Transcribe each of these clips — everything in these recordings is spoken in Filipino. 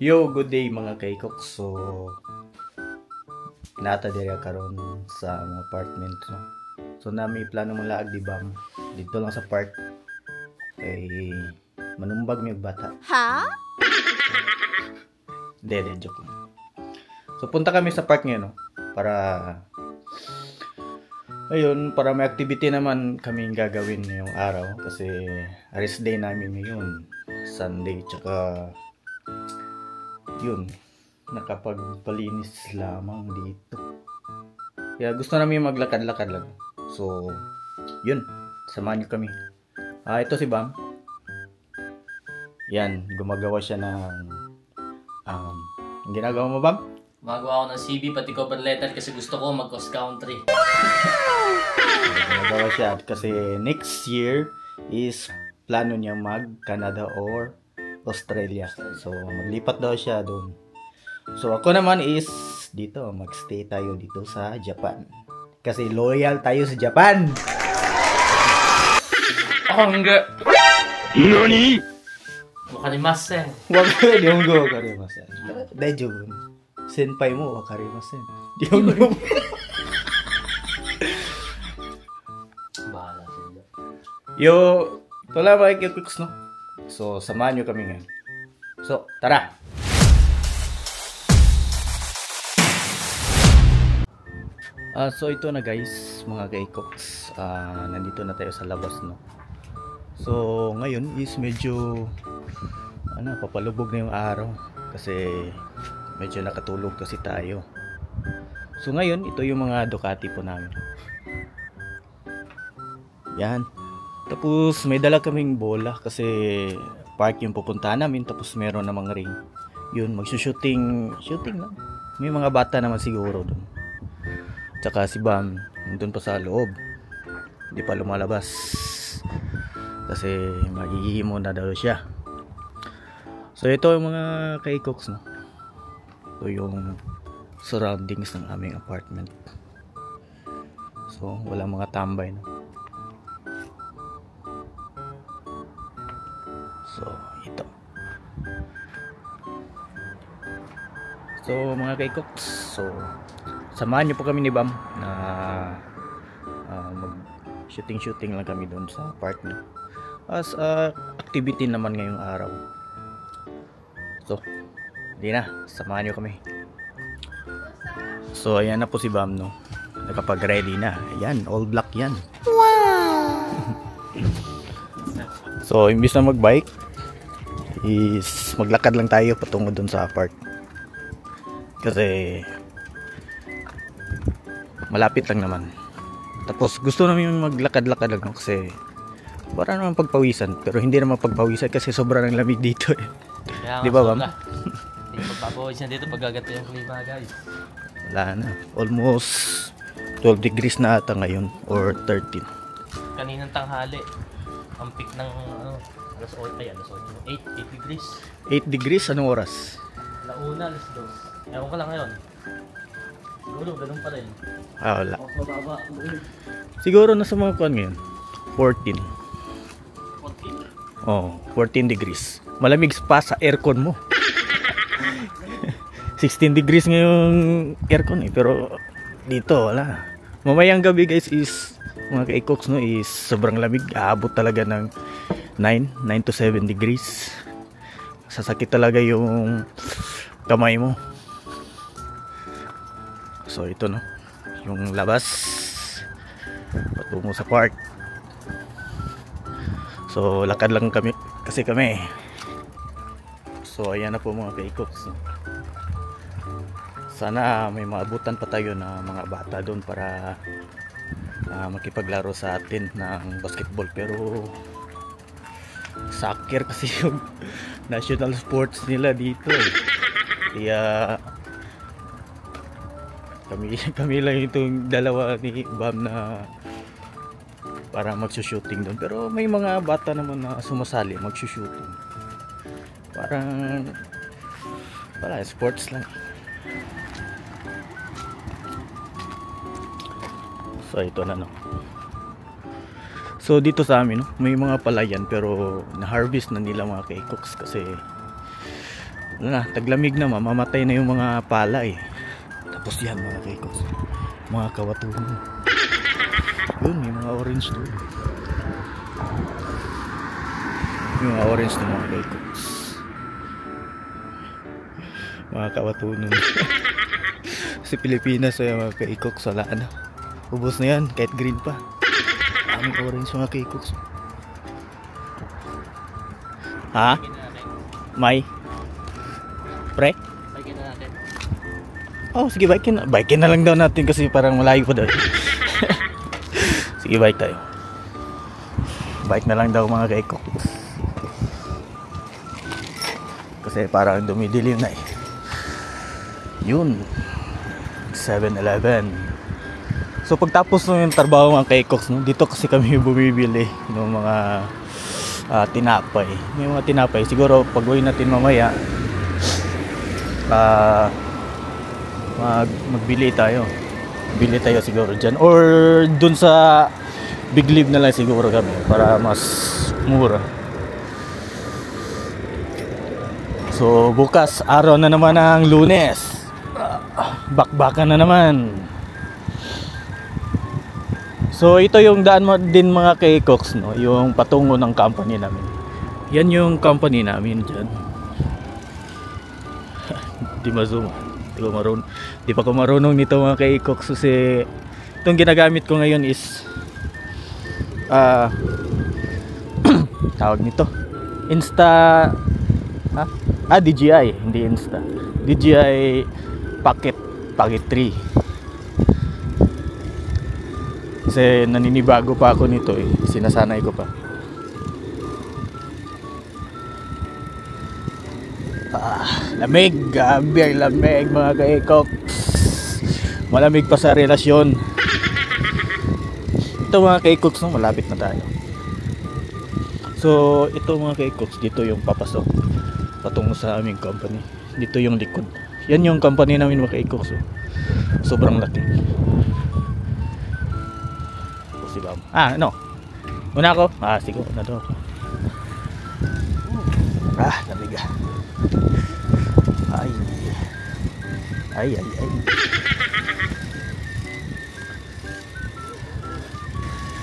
Yo, good day mga kaikok. So, nata diri karon sa mga apartment. No? So, nami plano mo laag di bang dito lang sa park ay manumbag mi bata. Ha? Hindi, joke lang. So, punta kami sa park ngayon, no? Para, ayun, para may activity naman kami gagawin ngayong araw. Kasi, rest day namin ngayon. Sunday, tsaka, yun, nakapagpalinis lamang dito. Kaya gusto namin maglakad-lakad lang. So, yun, samahan niyo kami. Ah, ito si Bam. Yan, gumagawa siya ng um, ginagawa mo, Bam? Magawa ako ng CV pati cover letter kasi gusto ko mag cross country. Gumagawa siya kasi next year is plano niya mag Canada or Australia. So, maglipat daw siya doon. So, ako naman is dito, magstay tayo dito sa Japan. Kasi loyal tayo sa Japan. Ako hindi. NANI?! Wakarimasen. Nihongo wakarimasen. Daijoubu. Senpai mo wakarimasen. Nihongo. Bahala sila. Yo, ito lang mga kikuks, no? So, samahan nyo kami ngayon. So, tara! Ah, so ito na guys, mga kaikoks. Ah, nandito na tayo sa labas, no? So, ngayon is medyo ano, papalubog na yung araw kasi medyo nakatulog kasi tayo. So ngayon, ito yung mga Ducati po namin. Yan. Tapos may dala kaming bola kasi park yung pupuntahan namin tapos meron namang ring. Yun, magsushooting, shooting lang. May mga bata naman siguro doon. Tsaka si Bam, nandun pa sa loob. Hindi pa lumalabas. Kasi magigimo na daw siya. So ito yung mga kaikoks no. Ito yung surroundings ng aming apartment. So wala mga tambay no. So, ito. So, mga kaikoks, so, samahan niyo po kami ni Bam na ah, mag shooting-shooting lang kami doon sa park niya. As a activity naman ngayong araw. So, hindi na, samahan niyo kami. So, ayan na po si Bam, no? Nakapag-ready na. Ayan, all black yan. So, imbis na magbike, is maglakad lang tayo patungo dun sa park. Kasi, malapit lang naman. Tapos, gusto namin maglakad-lakad lang kasi para naman pagpawisan. Pero hindi naman pagpawisan kasi sobrang lamig dito eh. Di ba, Bam? Hindi magpapawis na dito pag gaganto yung klima guys. Wala na. Almost 12 degrees na ata ngayon or 13. Kaninang tanghali. Ang peak ng ano, alas 8, ay alas 8, 8, 8 degrees. 8 degrees, anong oras? Launa, alas 2. Ewan ko lang ngayon. Siguro, ganun pa rin. Ah, wala. Mababa. Siguro nasa mga kuan ngayon. 14. 14. Oh, 14 degrees. Malamig pa sa aircon mo. 16 degrees ngayong aircon eh, pero dito wala. Mamayang gabi guys is mga kaikoks no is sobrang lamig. Aabot talaga ng 9, 9 to 7 degrees. Sasakit talaga yung kamay mo. So ito no, yung labas patungo sa park. So lakad lang kami kasi kami. So ayan na po mga kaikoks. no. Sana may maabutan pa tayo na mga bata doon para ah, makipaglaro sa atin ng basketball. Pero soccer kasi yung national sports nila dito eh. Kaya kami kami lang itong dalawa ni Bam na para magsushooting doon. Pero may mga bata naman na sumasali magsushooting. Parang wala sports lang so ito na no so dito sa amin no, may mga palayan pero na-harvest na nila mga kaikoks kasi ano na, taglamig na mamamatay na yung mga pala eh. Tapos yan mga kekos. Mga kawatuhan. Yun, may mga orange doon. Yung mga orange na mga kekos. Mga kawatunan. Sa Pilipinas, ay mga kekos, wala na. Ubus na yan, kahit green pa. Aming orange mga kekos. Ha? May? Pre? Oh, sige, bike na. Bike na lang daw natin kasi parang malayo pa daw. sige, bike tayo. Bike na lang daw mga kaiko. Kasi parang dumidilim na eh. Yun. 7-Eleven. So pagtapos nung yung trabaho mga kaikoks, no, dito kasi kami bumibili ng mga ah, tinapay. May mga tinapay. Siguro pag uwi natin mamaya, ah mag magbili tayo. Bili tayo siguro dyan. Or dun sa Big Live na lang siguro kami para mas mura. So bukas, araw na naman ang lunes. Ah, Bakbakan na naman. So ito yung daan mo din mga kay Cox, no? Yung patungo ng company namin. Yan yung company namin dyan. Di mazoom. Di ko. Di pa ko marunong nito mga kay Cox kasi itong ginagamit ko ngayon is ah tawag nito Insta ha? Ah DJI hindi Insta DJI Pocket Pocket 3 kasi naninibago pa ako nito eh. Sinasanay ko pa. Ah, lamig. Gabi ang lamig mga kaikok malamig pa sa relasyon. Ito mga kaikoks no, malapit na tayo. So ito mga kaikoks dito yung papasok. Patungo sa aming company. Dito yung likod. Yan yung company namin mga kaikoks oh. sobrang laki si Bam ah no una ako ah sige una daw ako ah lamig ah ay ay ay ay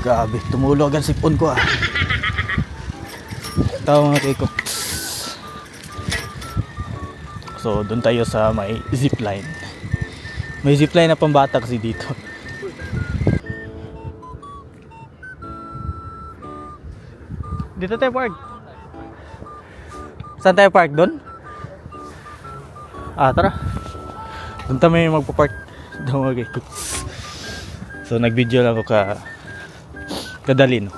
Grabe, tumulog ang sipon ko ah. Ito mga kiko. So, doon tayo sa may zipline. May zipline na pambata kasi dito. Dito tayo park. Saan tayo park? Doon? Ah, tara. Doon tayo magpa-park. Doon kiko. So, nag-video lang ako ka kadali no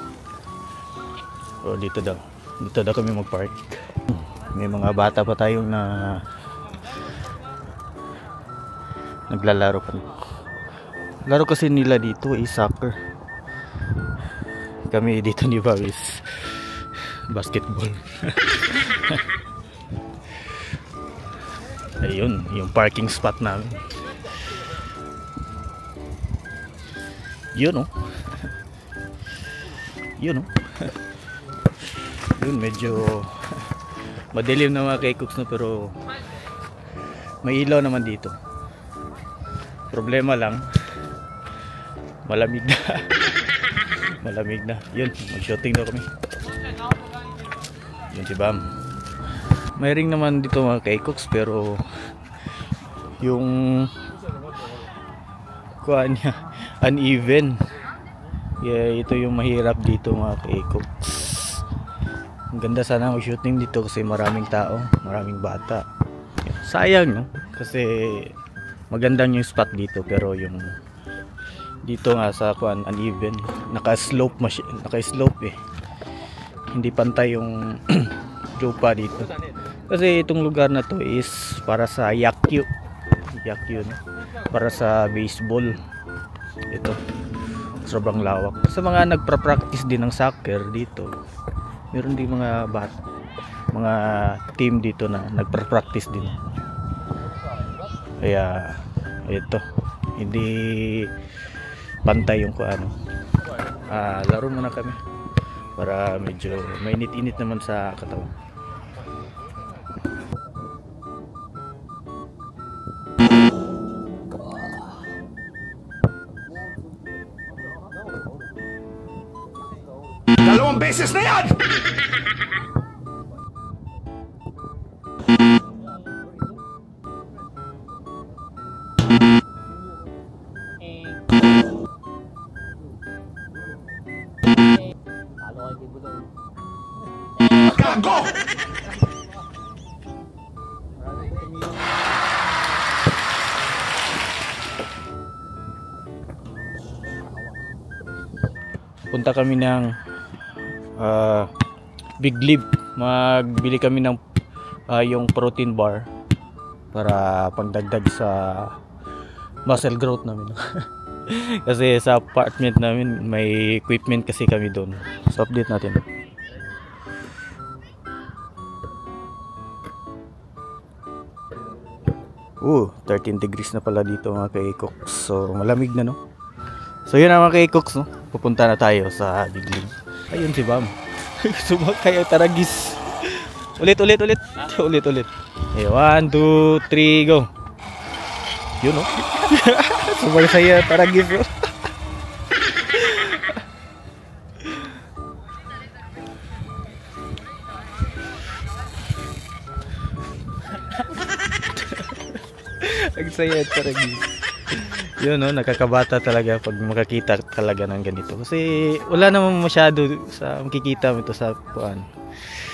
o dito daw dito daw kami mag-park may mga bata pa tayong na naglalaro pa laro kasi nila dito ay soccer kami dito ni Bawis basketball. Ayun yung parking spot namin. Yun oh. Yun oh. yun medyo madilim na mga kay cooks na pero may ilaw naman dito. Problema lang. Malamig na. Malamig na. Yun mag shooting daw kami yun si Bam may ring naman dito mga kay pero yung kuha niya uneven Yeah, ito yung mahirap dito mga ka-ecox. Ang ganda sana mag-shooting dito kasi maraming tao, maraming bata. Sayang no? Kasi magandang yung spot dito pero yung dito nga sa kuan uneven, naka-slope masy- naka-slope eh. Hindi pantay yung lupa dito. Kasi itong lugar na to is para sa yakyu. Yakyu no? Para sa baseball. Ito sobrang lawak sa mga nagpa-practice din ng soccer dito meron din mga bat mga team dito na nagpa-practice din kaya ito hindi pantay yung kuano ah, laro muna kami para medyo mainit-init naman sa katawan. Dalawang beses na yan! punta kami ng ah, Big Lip. Magbili kami ng ah, yung protein bar para pangdagdag sa muscle growth namin. kasi sa apartment namin may equipment kasi kami doon. So update natin. Uh, 13 degrees na pala dito mga kaikok. So malamig na no. So yun na mga kaikoks no. Pupunta na tayo sa Big Lib. Ayun si Bam. Sumakay ang taragis. Ulit, ulit, ulit. Ulit, ulit. Okay, one, two, three, go. Yun no. Sumakay ang taragis no. Ang saya at taragis. Yun no, nakakabata talaga pag makakita talaga ng ganito. Kasi wala namang masyado sa makikita mo ito sa kuan.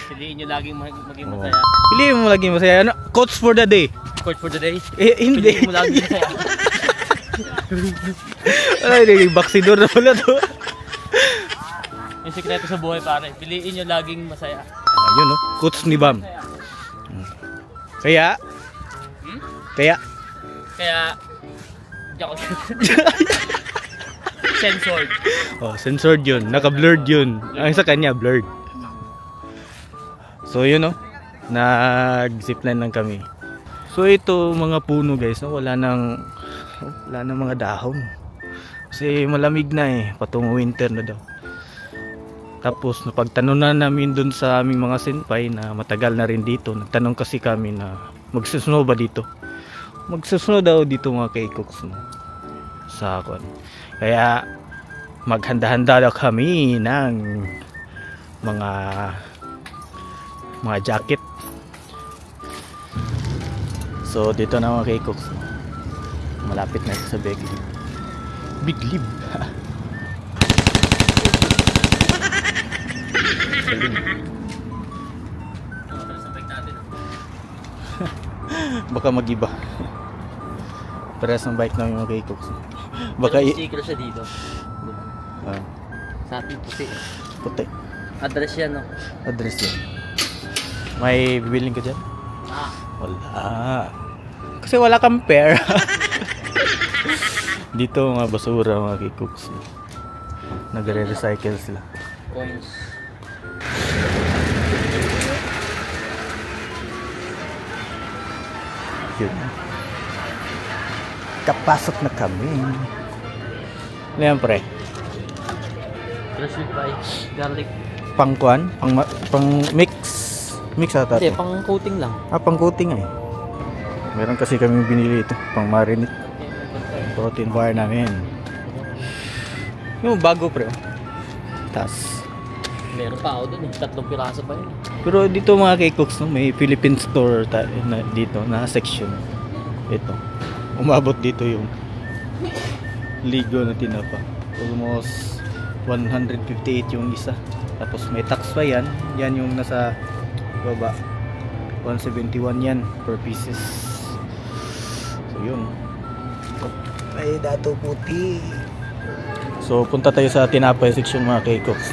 Piliin nyo laging mag- maging masaya. Piliin mo lagi masaya. Ano? Quotes for the day. Court for the day. Eh, hindi. Piliin mo laging masaya. Ay, hindi. Baksidor na pala to. Yung sikreto sa buhay pare. Piliin nyo laging masaya. Ayun no, quotes ni Bam. Kaya, Hmm? kaya, Kaya, ako censored. oh, censored yun. Naka-blurred yun. Ang sa kanya, blurred. So yun no, nag-zipline lang kami. So ito mga puno guys, no, wala nang wala nang mga dahon. Kasi malamig na eh, patong winter na daw. Tapos napagtanong na namin dun sa aming mga senpai na matagal na rin dito. Nagtanong kasi kami na magsusuno ba dito? Magsusuno daw dito mga kaikoks no? sa kon. Kaya maghanda-handa daw kami ng mga mga jacket. So dito na mga kaikoks. no? Malapit na ito sa Big Lib. Big Lib. Baka magiba. Parehas ng bike namin mga kaikoks. Baka i- sticker siya dito. ah, Sa ating puti. puti. Address yan, no? Address yan. May bibiling ka dyan? Ah. Wala. Kasi wala kang pair. Dito mga basura mga kikooks. Nagre-recycle sila. Coins. Yun. Kapasok na kami. Ano yan pre? Garlic. Pangkuan? Pang, pang mix? Mix ata. Hindi, pang coating lang. Ah, pang coating eh. Meron kasi kami binili ito. Pang marinate. Protein bar namin. Yung bago pre. oh. Tas. Meron pa ako dun eh. Tatlong piraso pa yun. Pero dito mga kay-cooks, no, may Philippine store ta- na, dito na section. Ito. Umabot dito yung ligo na tinapa. Almost 158 yung isa. Tapos may tax pa yan. Yan yung nasa baba. 171 yan per pieces. So yun. May dato puti. So punta tayo sa tinapay section mga kay-cooks.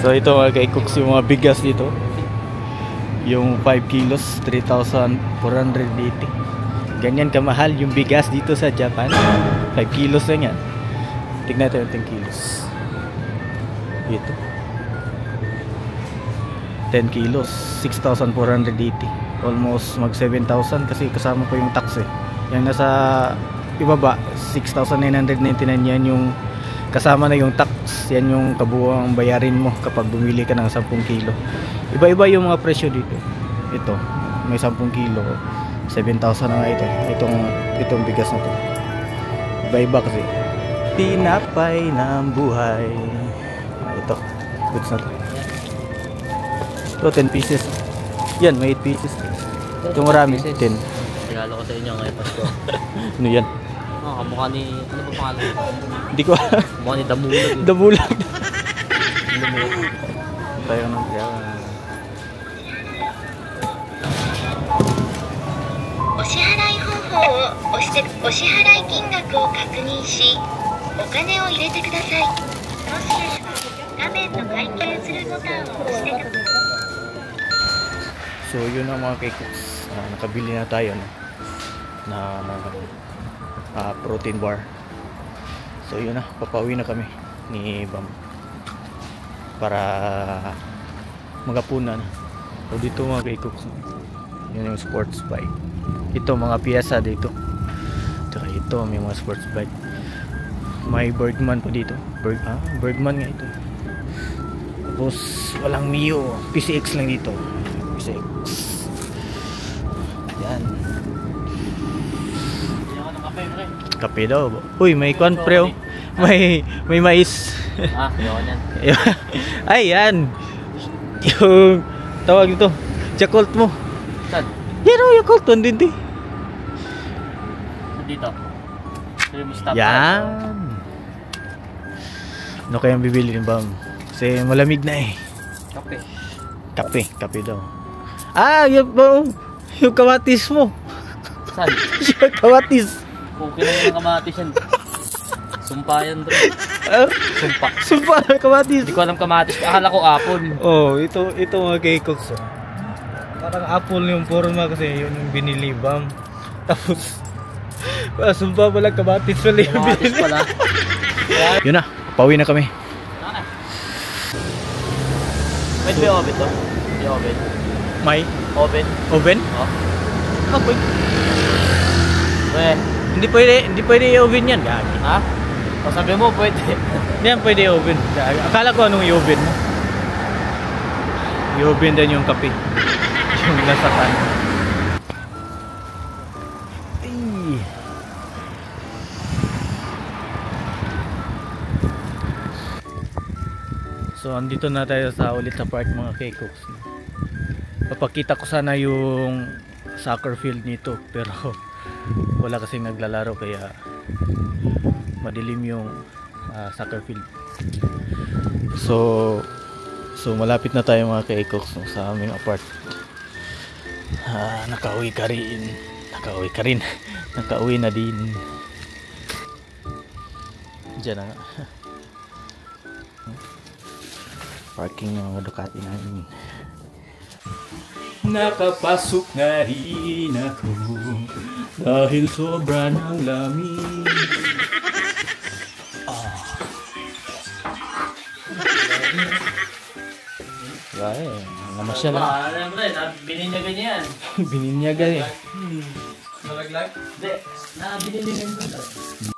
So ito mga kay-cooks yung mga bigas dito. Yung 5 kilos, 3,480. Ganyan kamahal yung bigas dito sa Japan. 5 kilos lang yan. Tignan natin yung 10 kilos. Ito. 10 kilos, 6,480. Almost mag 7,000 kasi kasama pa yung tax eh. Yung nasa ibaba, 6,999 yan yung kasama na yung tax. Yan yung kabuuang bayarin mo kapag bumili ka ng 10 kilo. Iba-iba yung mga presyo dito. Ito, may 10 kilo. 7,000 na nga ito. Itong, itong bigas na to. Iba-iba kasi. Pinapay ng buhay. Ito, goods na to. Ito, 10 pieces. Yan, may 8 pieces. Ito marami, 10. Regalo ko sa inyo ngayon Pasko. Ano yan? Oh, kamukha ni... Ano ba pangalan? Hindi ko Kamukha ni Damulag. eh. Dabulag. Tayo ng kaya. 支払い方法を押してお支払い金額を確認しお金を入れてくださいもしあれば画面の会計するボタンを押してください So yun ang mga cakes. Ah, nakabili na tayo no? na ah, protein bar. So yun na, papauwi na kami ni Bam para magapunan. So dito mga cakes. Yun yung sports bike. Ito mga piyesa dito. Tsaka ito may mga sports bike. May Bergman pa dito. Berg, ah, Bergman nga ito. Tapos walang Mio. PCX lang dito. PCX. Yan. Kape, daw. Uy, may kwan pre. oh. May may mais. Ah, ayoko niyan. Ay, yan. Yung tawag ito. Yakult mo. Saan? Yan o, Yakult. Andun din. Dito. Sabi mo stop. Yan. Ano kayang bibili ni Bam? Kasi malamig na eh. Kape. Kape. Kape daw. Ah, yung, yung, yung kamatis mo. Saan? yung kamatis. Okay na yung kamatis yan. Sumpa yan, bro. Ah, Sumpa. Sumpa na kamatis. Hindi ko alam kamatis. Akala ko apple. Oh, ito ito mga cakes. oh. Parang apple yung forma kasi yun yung binili bam. Tapos ah, sumpa pala kamatis pala yung Kamatis binili. pala. Yun na, pauwi na kami. Ba yung oven to? Yung oven. May Oven? oven? Oh. Ah, pwede. Pwede. Hindi pwede, hindi pwede i-oven yan. Gagi. Ha? O sabi mo, pwede. Hindi yan pwede i-oven. Akala ko anong i-oven mo. I-oven din yung kape. yung nasa So andito na tayo sa ulit sa park mga K-Cooks. Papakita ko sana yung soccer field nito pero wala kasing naglalaro kaya madilim yung ah, soccer field. So so malapit na tayo mga K-Cooks no, sa aming apart. Ah, nakauwi ka rin. Nakauwi ka rin. nakauwi na din. Diyan na nga. Parking ng mga Ducati namin. Nakapasok na rin ako dahil sobra ng lamig. Ah. Gaya, namasyal lang. Alam mo rin, bininyagan yan. Bininyagan eh. Hindi, nabilinyagan ko.